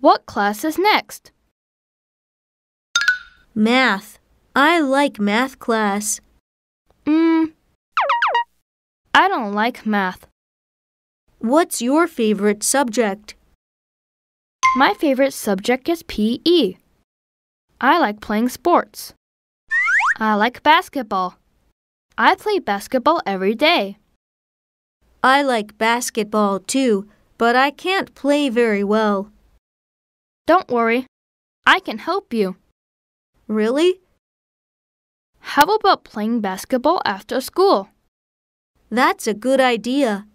What class is next? Math. I like math class. Mm, I don't like math. What's your favorite subject? My favorite subject is PE. I like playing sports. I like basketball. I play basketball every day. I like basketball too, but I can't play very well. Don't worry, I can help you. Really? How about playing basketball after school? That's a good idea.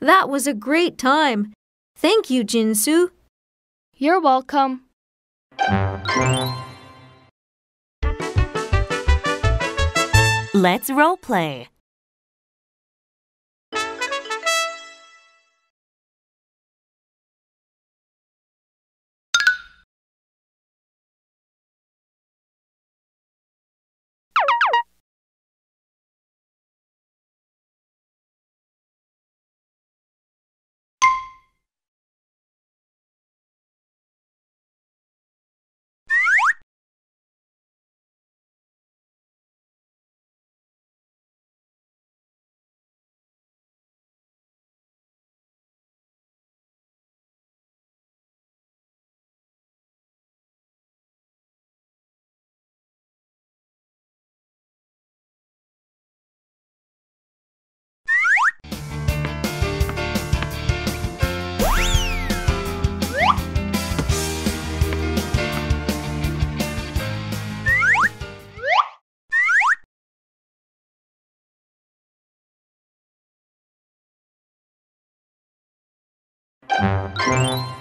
That was a great time. Thank you, Jinsu. You're welcome. Let's role play. Thank you.